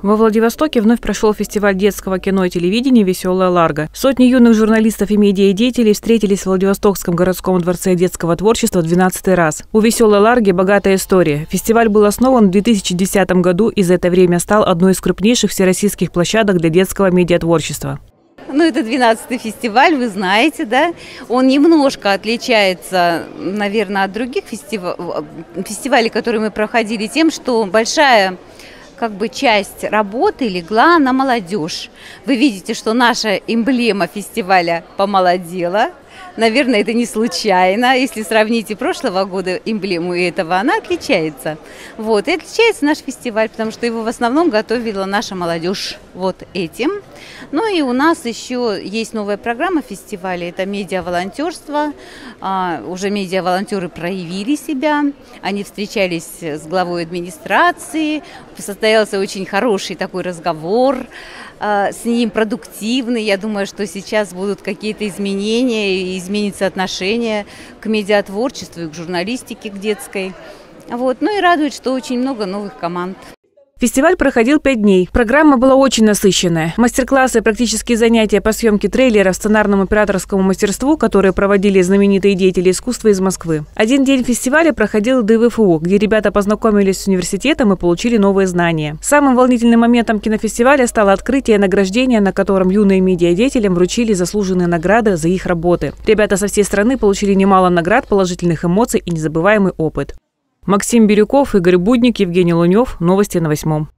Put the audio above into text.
Во Владивостоке вновь прошел фестиваль детского кино и телевидения «Веселая Ларга». Сотни юных журналистов и медиа-деятелей встретились в Владивостокском городском дворце детского творчества 12 раз. У «Веселой Ларги» богатая история. Фестиваль был основан в 2010 году и за это время стал одной из крупнейших всероссийских площадок для детского медиатворчества. Ну, это 12-й фестиваль, вы знаете, да? Он немножко отличается, наверное, от других фестивалей, которые мы проходили, тем, что большая как бы часть работы легла на молодежь. Вы видите, что наша эмблема фестиваля помолодела – Наверное, это не случайно. Если сравните прошлого года эмблему и этого, она отличается. Вот. И отличается наш фестиваль, потому что его в основном готовила наша молодежь вот этим. Ну и у нас еще есть новая программа фестиваля, это медиа-волонтерство. А, уже медиа-волонтеры проявили себя, они встречались с главой администрации, состоялся очень хороший такой разговор. А, с ним продуктивны. Я думаю, что сейчас будут какие-то изменения, изменится отношение к медиатворчеству и к журналистике, к детской. Вот. Ну и радует, что очень много новых команд. Фестиваль проходил пять дней. Программа была очень насыщенная. Мастер-классы, практические занятия по съемке трейлеров, сценарному операторскому мастерству, которые проводили знаменитые деятели искусства из Москвы. Один день фестиваля проходил ДВФУ, где ребята познакомились с университетом и получили новые знания. Самым волнительным моментом кинофестиваля стало открытие награждения, на котором юные медиадеятелям вручили заслуженные награды за их работы. Ребята со всей страны получили немало наград, положительных эмоций и незабываемый опыт. Максим Бирюков, Игорь Будник, Евгений Лунев. Новости на восьмом.